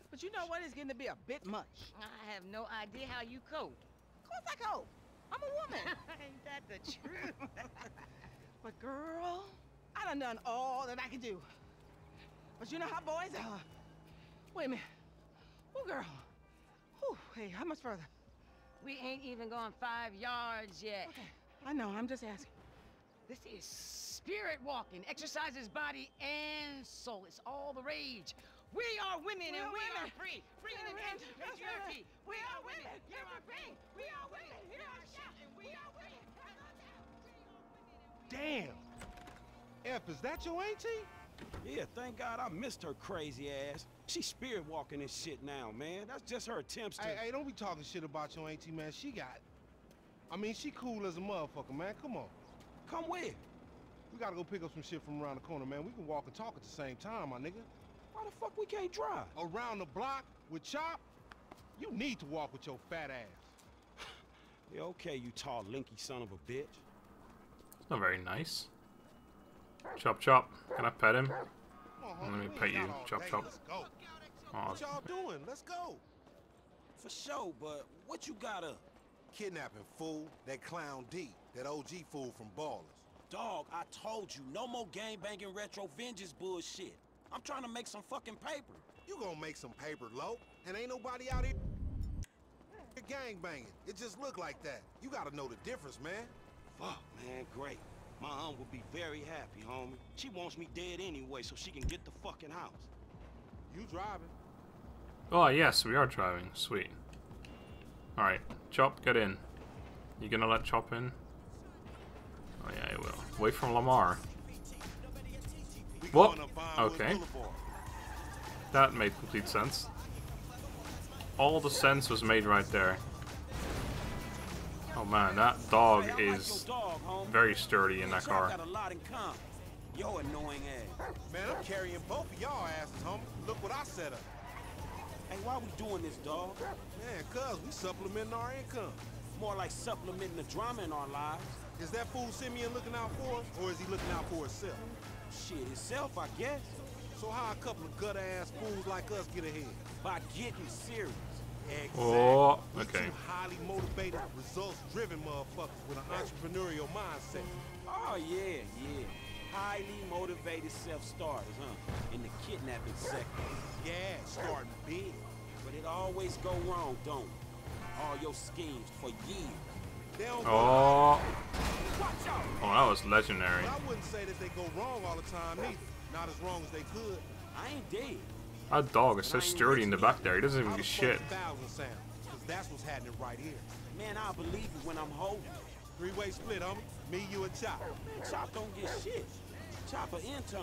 But you know what? It's getting to be a bit much. I have no idea how you cope. Of course I cope. I'm a woman. Ain't that the truth? but girl, I done done all that I can do. But you know how boys are. Wait a minute. Oh, girl. Whew, hey, how much further? We ain't even gone five yards yet. Okay, I know. I'm just asking. This is spirit walking. Exercises body and soul. It's all the rage. We are women We and are we women. are free. Free We in are the end women. of That's patriarchy. right. We are women. You are free. We are women. Are Damn. F, is that your auntie? Yeah, thank God I missed her crazy ass. She's spirit walking and shit now, man. That's just her attempts to. Hey, hey, don't be talking shit about your auntie, man. She got. I mean, she cool as a motherfucker, man. Come on. Come where? We gotta go pick up some shit from around the corner, man. We can walk and talk at the same time, my nigga. Why the fuck we can't drive? Around the block with Chop? You need to walk with your fat ass. Yeah, okay, you tall, linky son of a bitch. It's not very nice. Chop chop. Can I pet him? Come on, Let me pet you. Chop day. chop. Let's go. Aw, What y'all doing? Let's go. For sure, but what you got up? Kidnapping, fool. That clown D. That OG fool from Ballas. Dog, I told you, no more gang banging retro vengeance bullshit. I'm trying to make some fucking paper. You gonna make some paper, low, and ain't nobody out here gang banging. It just look like that. You gotta know the difference, man. Fuck, man, great. My aunt would be very happy, homie. She wants me dead anyway so she can get the fucking house. You driving. Oh, yes, we are driving. Sweet. Alright, Chop, get in. You gonna let Chop in? Oh, yeah, I will. Wait for Lamar. We What? going up Vinewood Okay. That made complete sense. All the sense was made right there. Oh man, that dog Hey, I like is dog, very sturdy in that car. got a lot in. Yo annoying ass. Man, I'm carrying both of y'all asses, homie. Look what I set up. Hey, why we doing this, dog? Man, cuz we supplementing our income. More like supplementing the drama in our lives. Is that fool Simeon looking out for us, or is he looking out for himself? Shit itself, I guess. So how a couple of gutter-ass fools like us get ahead? By getting serious. Oh, exactly. Oh, okay. two highly motivated, results-driven motherfuckers with an entrepreneurial mindset. Oh, yeah, yeah. Highly motivated self-starters, huh? In the kidnapping sector. Yeah, starting big. But it always go wrong, don't it? All your schemes for years. They don't go Oh, oh, that was legendary. I wouldn't say that they go wrong all the time either. Not as wrong as they could. I ain't dead. That dog is so sturdy in the back there. He doesn't even How give a shit. the thousand sound? Cause that's what's happening right here. Man, I believe it when I'm holding. Three-way split, homie. Me, you, and Chop. Chop don't get shit. Chop an intern.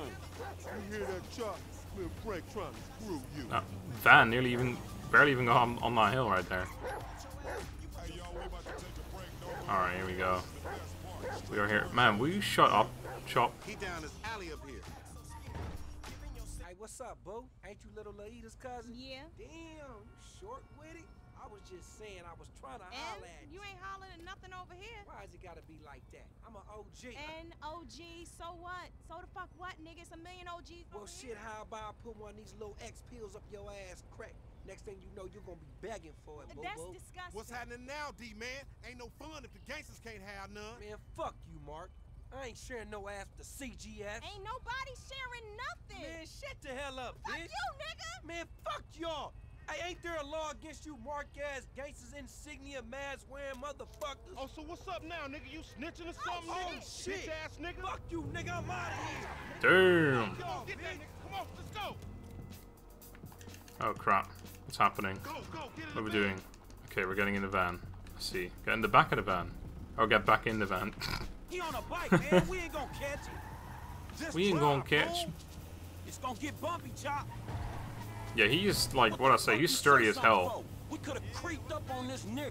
You hear that, Chop? Me and Frank trying to screw you. Uh, Van nearly even, barely even got on, on that hill right there. Hey, y'all, we about to take a break. No Alright, here we go. We are here. Man, will you shut up, Chop? He down this alley up here. Hey, what's up, boo? Ain't you little Laida's cousin? Yeah. Damn, you short with it? I was just saying I was trying to And holler at you you ain't hollering at nothing over here. Why has it gotta be like that? I'm an OG. And OG, so what? So the fuck what, nigga? It's a million OGs Well, over shit, how about I put one of these little X pills up your ass crack? Next thing you know, you're gonna be begging for it, boo That's disgusting. What's happening now, D man? Ain't no fun if the gangsters can't have none. Man, fuck you, Mark. I ain't sharing no ass with the CGF. Ain't nobody sharing nothing. Man, shut the hell up, Fuck bitch. you, nigga. Man, fuck y'all. Hey, ain't there a law against you mark ass gangsters insignia mask wearing motherfuckers? Oh, so what's up now, nigga? You snitching or oh, something, Oh, nigga? shit. Bitch ass nigga. Fuck you, nigga. I'm out of here. Damn. Come on, get that nigga. Come on, let's go. Oh crap. What's happening? Go, go, get in What are we van. doing? Okay, we're getting in the van. Let's see. Get in the back of the van. Or get back in the van. He on a bike, man. we ain't gonna catch him. Just We ain't gonna catch. fool. It's gonna get bumpy, Chop. yeah, he's like, what I say, he's sturdy as hell. We could have creeped up on this nigga.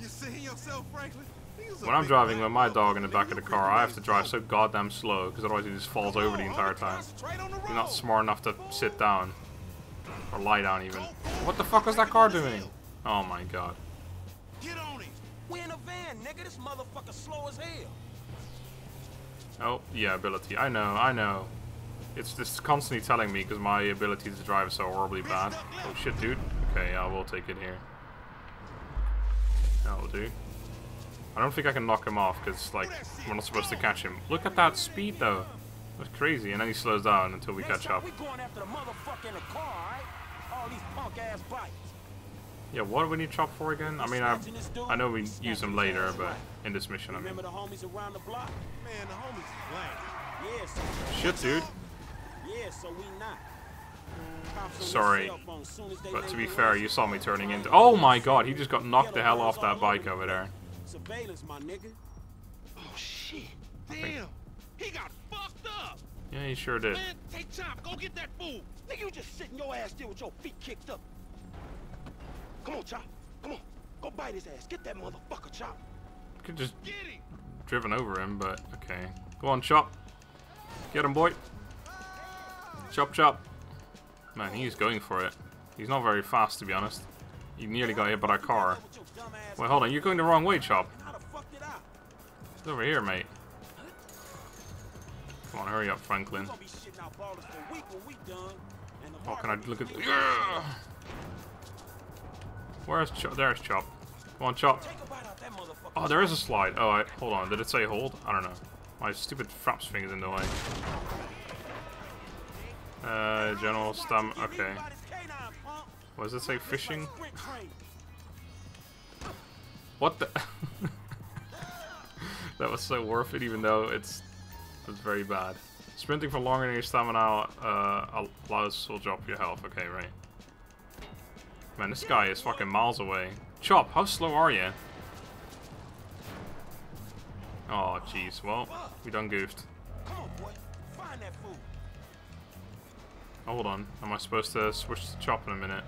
You see yourself, Franklin? When I'm driving with my dog in the back of the car, I have to drive so goddamn slow, because otherwise he just falls over the entire time. Concentrate You're not smart enough to sit down. Or lie down even. What the fuck was that car doing? Oh my god. Get on him. We in a van, nigga. This motherfucker slow as hell. Oh, yeah, ability. I know, I know. It's just constantly telling me because my ability to drive is so horribly bad. Oh shit, dude. Okay, yeah, we'll take it here. That'll do. I don't think I can knock him off because, like, we're not supposed to catch him. Look at that speed, though. That's crazy. And then he slows down until we catch up. Yeah, what do we need chop for again? I mean, I, I know we use them later, but in this mission, I mean. Remember the homies around the block? Man, the homies is. Yeah, so, Shit, dude. yeah, so we not. Cops on their Sorry. cell phone soon as they But to be fair, you saw me turning into. Oh my god, he just got knocked the hell off that bike over there. Surveillance, my nigga. Oh, shit. Damn. He got fucked up. Yeah, he sure did. Man, take Chop. Go get that fool. Nigga, you just sitting your ass there with your feet kicked up. Come on, Chop. Come on. Go bite his ass. Get that motherfucker, Chop. Could just driven over him, but okay. Go on, chop. Get him, boy. Chop, chop. Man, he's going for it. He's not very fast, to be honest. He nearly got hit by that car. Wait, hold on. You're going the wrong way, Chop. He's over here, mate. Come on, hurry up, Franklin. Gonna be shitting out ballers for a week when we done. And the Oh, can I look at... Yeah! Where's Chop? There's Chop. Come on, Chop. Oh, there is a slide. Oh, I, hold on. Did it say hold? I don't know. My stupid fraps finger's in the way. Uh, general stam. Okay. What does it say? Fishing? What the? that was so worth it, even though it's it was very bad. Sprinting for longer than your stamina uh, allows will drop your health. Okay, right. Man, this guy is fucking miles away. Chop, how slow are you? Oh, jeez. Well, we done goofed. Come on, boy. Find that fool. Oh, hold on. Am I supposed to switch to chop in a minute?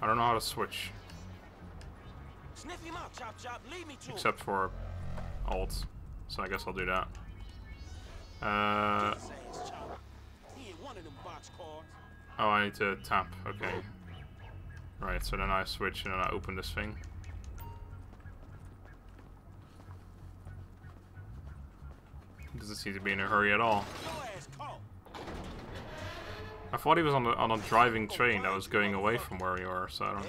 I don't know how to switch, out, chop chop. Lead me to him. except for alt. So I guess I'll do that. Uh, His ass, chop. He ain't one of them box cars. oh, I need to tap. Okay. Right, so then I switch and then I open this thing. Doesn't seem to be in a hurry at all. Your ass caught. I thought he was on a, on a driving train that was going away from where we were, so I don't...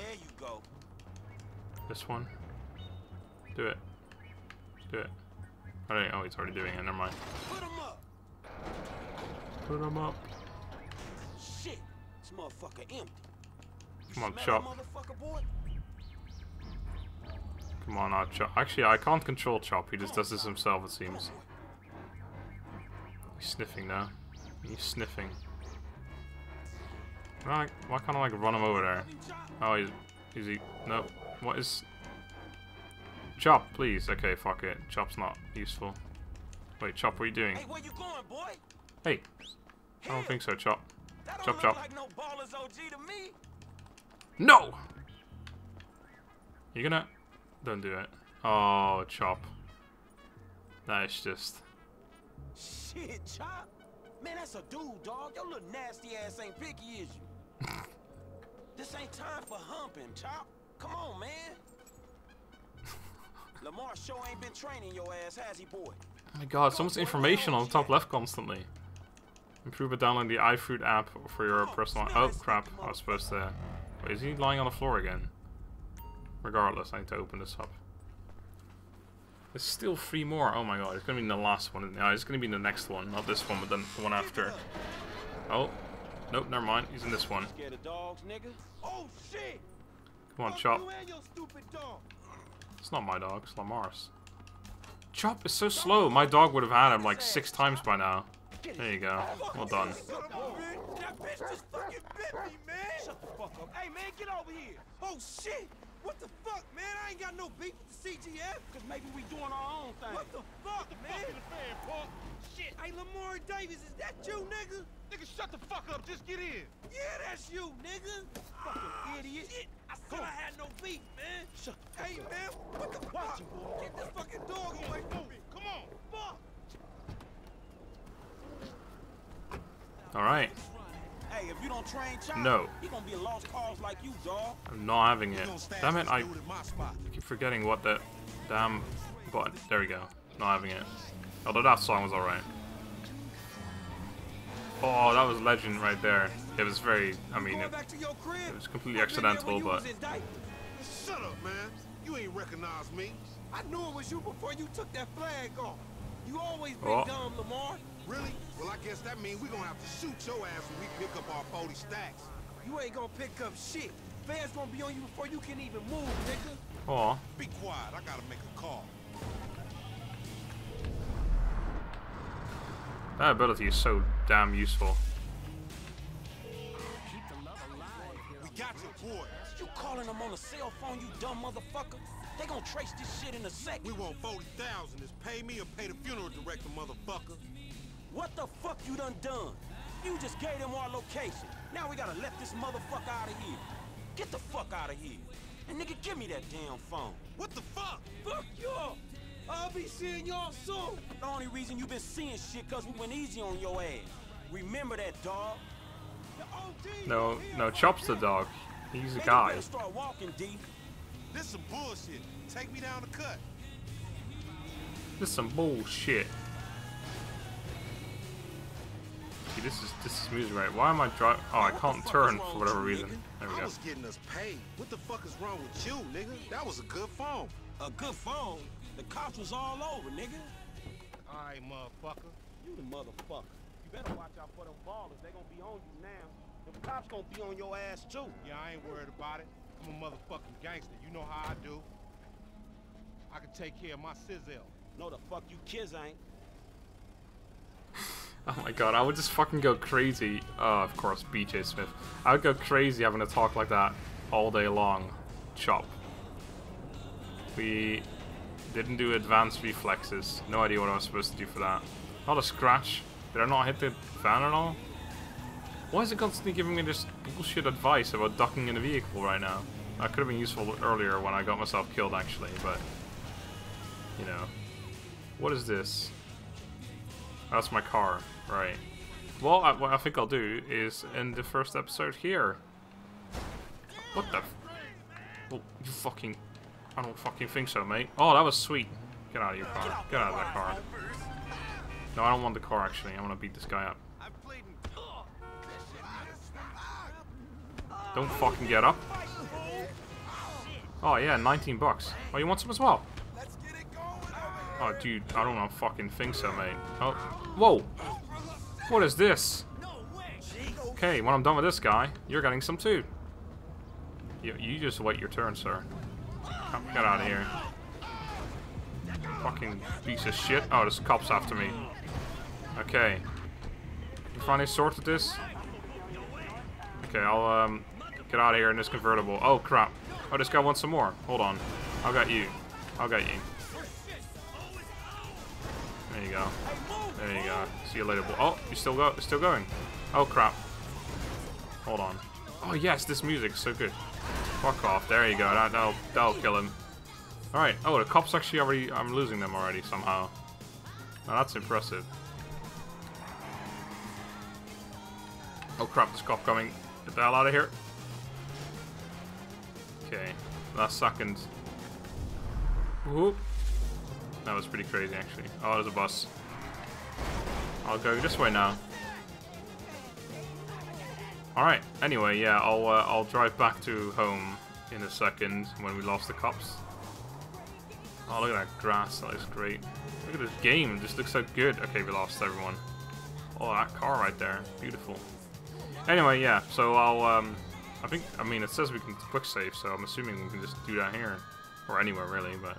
This one? Do it. Do it. Oh, oh, he's already doing it, never mind. Put him up. Put him up. Shit. This motherfucker empty. Come on, chop. that motherfucker, boy? Come on, I'll chop. Actually, I can't control chop, he just does this himself, it seems. He's sniffing now. He's sniffing. Right, why can't I, like, run him over there? Oh, he's... Is he... No. What is... Chop, please. Okay, fuck it. Chop's not useful. Wait, Chop, what are you doing? Hey, where you going, boy? Hey! I don't think so, Chop. That Chop, chop. like no Ballas OG to me. No! You're gonna... Don't do it. Oh, chop. That is just. Shit, Chop. Man, that's a dude, dog. Your little nasty ass ain't picky, is you? this ain't time for humping, Chop. Come on, man. Lamar sure ain't been training your ass, has he, boy? Oh my god, so much information on the top left constantly. Improve it downloading the iFruit app for your oh, personal. Oh crap! I was supposed to. Wait, is he lying on the floor again? Regardless, I need to open this up. There's still three more. Oh my god, it's gonna be in the last one. No, ah, it's gonna be in the next one, not this one, but then the one after. Oh, nope, never mind. He's in this one. Scared of dogs, nigga? Oh shit! Come on, Chop. You and your stupid dog. It's not my dog, it's Lamar's. Chop is so slow. My dog would have had him like six times by now. There you go. Well done. That bitch just fucking bit me, man. Shut the fuck up. Hey, man, get over here. Oh shit! What the fuck, man? I ain't got no beef with the CGF. Cause maybe we doing our own thing. What the fuck, man? Shit. Hey, Lamar Davis, is that you, nigga? Nigga, shut the fuck up. Just get in. Yeah, that's you, nigga. Fucking ah, idiot. Shit. I said I had no beef, man. Shut Hey, man, what the fuck? Get this fucking dog away from me. Come on. Fuck. Alright. Hey, if you don't train Chop, No. he gonna be a lost cause like you, dog. I'm not having it. Damn it, I keep forgetting what the damn button. There we go. Not having it. Although that song was alright. Oh, that was legend right there. It was very, I mean, it, it was completely accidental, but Shut up, man. You ain't recognize me. I knew it was you before you took that flag off. You always been Oh. dumb, Lamar. Really? Well, I guess that means we're gonna have to shoot your ass when we pick up our 40 stacks. You ain't gonna pick up shit. Fans gonna be on you before you can even move, nigga. oh, Be quiet. I gotta make a call. that ability is so damn useful. We got your boy. You calling them on a cell phone, you dumb motherfucker? They gonna trace this shit in a second. We want 40,000. Is pay me or pay the funeral director, motherfucker. What the fuck you done done? You just gave them our location. Now we gotta let this motherfucker out of here. Get the fuck out of here. And nigga, give me that damn phone. What the fuck? Fuck y'all. I'll be seeing y'all soon. The only reason you been seeing shit cause we went easy on your ass. Remember that, dog? No, no, Chop's the dog. He's a Man, guy. start walking, D. This some bullshit. Take me down the cut. This is some bullshit. See, this is this is music right. Why am I driving? Oh, I can't turn for whatever reason. There we I go. was getting us paid. What the fuck is wrong with you, nigga? That was a good phone. A good phone? The cops was all over, nigga. All right, motherfucker. You the motherfucker. You better watch out for them Ballas. They gonna be on you now. Them cops gonna be on your ass too. Yeah, I ain't worried about it. I'm a motherfucking gangster. You know how I do. I can take care of my sizzle. No, the fuck you kids ain't. Oh my god, I would just fucking go crazy. Oh, of course, BJ Smith. I would go crazy having to talk like that all day long. Chop. We didn't do advanced reflexes. No idea what I was supposed to do for that. Not a scratch. Did I not hit the fan at all? Why is it constantly giving me this bullshit advice about ducking in a vehicle right now? That could have been useful earlier when I got myself killed, actually, but... You know. What is this? That's my car, right. Well, I, what I think I'll do is end the first episode here. What the? Well, oh, you fucking... I don't fucking think so, mate. Oh, that was sweet. Get out of your car. Get out of that car. No, I don't want the car, actually. I want to beat this guy up. Don't fucking get up. Oh, yeah, 19 bucks. Oh, you want some as well? Oh, dude, I don't know, fucking think so, mate. Oh, whoa! What is this? Okay, when I'm done with this guy, you're getting some too. You, you just wait your turn, sir. Come, get out of here. Fucking piece of shit. Oh, there's cop's after me. Okay. You finally sorted this? Okay, I'll um get out of here in this convertible. Oh crap. Oh, this guy wants some more. Hold on. I'll get you. I'll get you. There you go. There you go. See you later. Oh, you still go? Still going? Oh crap. Hold on. Oh yes, this music's so good. Fuck off. There you go. That, that'll that'll kill him. Alright, oh, the cops actually already, I'm losing them already somehow. Now that's impressive. Oh crap, this cop coming. Get the hell out of here. Okay, last second. Whoop. That was pretty crazy actually. Oh, there's a bus. I'll go this way now. Alright, anyway, yeah, I'll, uh, I'll drive back to home in a second when we lost the cops. Oh, look at that grass, that looks great. Look at this game, it just looks so good. Okay, we lost everyone. Oh, that car right there, beautiful. Anyway, yeah, so I'll, um, I think, I mean, it says we can quick save, so I'm assuming we can just do that here. Or anywhere, really, but...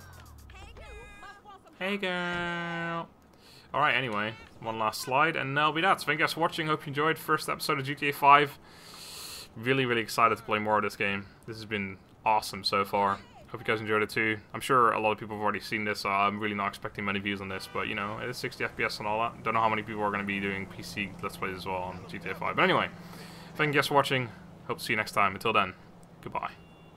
Hey, girl! Alright, anyway, one last slide, and that'll be that. So thank you guys for watching, hope you enjoyed first episode of GTA 5. Really, really excited to play more of this game. This has been awesome so far. Hope you guys enjoyed it too. I'm sure a lot of people have already seen this, so I'm really not expecting many views on this, but you know, it is 60 FPS and all that. Don't know how many people are going to be doing PC Let's Plays as well on GTA 5. But anyway, thank you guys for watching. Hope to see you next time. Until then, goodbye.